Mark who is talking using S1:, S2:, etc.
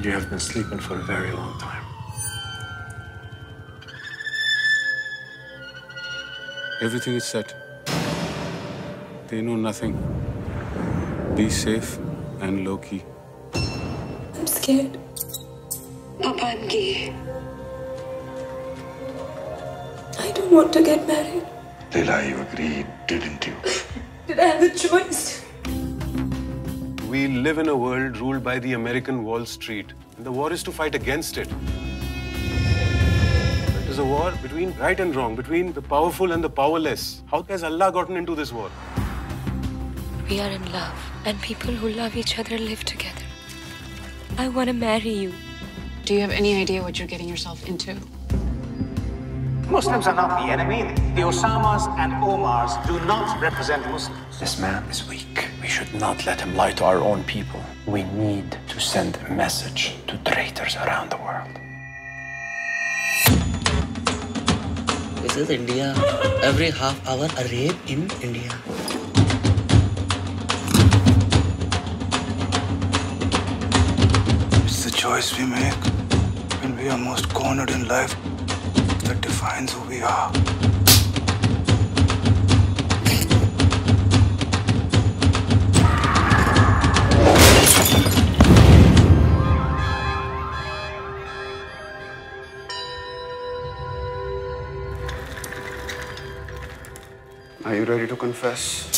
S1: You have been sleeping for a very long time.
S2: Everything is set. They know nothing. Be safe and low key.
S3: I'm scared.
S4: Papa, I'm gay.
S3: I don't want to get married.
S5: Leela, you agreed, didn't you?
S3: Did I have a choice?
S2: We live in a world ruled by the American Wall Street. And the war is to fight against it. It is a war between right and wrong, between the powerful and the powerless. How has Allah gotten into this war?
S3: We are in love, and people who love each other live together. I want to marry you.
S6: Do you have any idea what you're getting yourself into?
S7: Muslims are not the enemy. The Osamas and Omars do not represent Muslims.
S1: This man is weak. We should not let him lie to our own people. We need to send a message to traitors around the world.
S8: This is India. Every half hour, a rape in India.
S5: It's the choice we make when we are most cornered in life that defines who we are. Are you ready to confess?